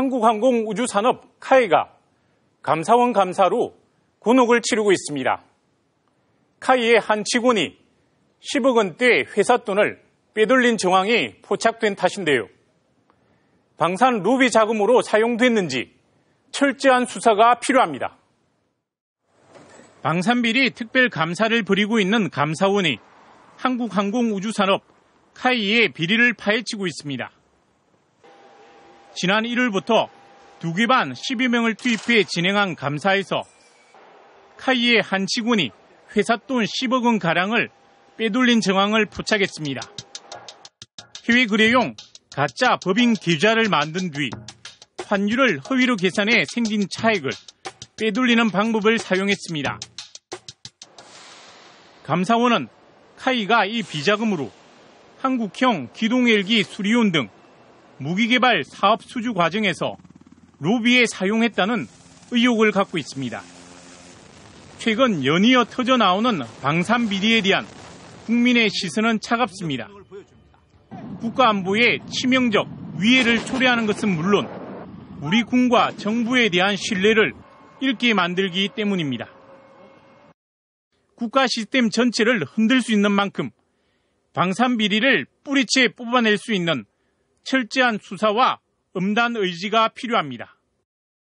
한국항공우주산업 카이가 감사원 감사로 곤혹을 치르고 있습니다. 카이의 한 직원이 10억 원대 회사 돈을 빼돌린 정황이 포착된 탓인데요. 방산 루비 자금으로 사용됐는지 철저한 수사가 필요합니다. 방산비리 특별 감사를 벌이고 있는 감사원이 한국항공우주산업 카이의 비리를 파헤치고 있습니다. 지난 1월부터 두개반 10여 명을 투입해 진행한 감사에서 카이의 한 직원이 회사 돈 10억 원 가량을 빼돌린 정황을 포착했습니다. 해외 거래용 가짜 법인 계좌를 만든 뒤 환율을 허위로 계산해 생긴 차액을 빼돌리는 방법을 사용했습니다. 감사원은 카이가 이 비자금으로 한국형 기동헬기 수리온 등 무기개발 사업 수주 과정에서 로비에 사용했다는 의혹을 갖고 있습니다. 최근 연이어 터져 나오는 방산 비리에 대한 국민의 시선은 차갑습니다. 국가 안보에 치명적 위해를 초래하는 것은 물론 우리 군과 정부에 대한 신뢰를 잃게 만들기 때문입니다. 국가 시스템 전체를 흔들 수 있는 만큼 방산 비리를 뿌리채 뽑아낼 수 있는 철저한 수사와 엄단 의지가 필요합니다.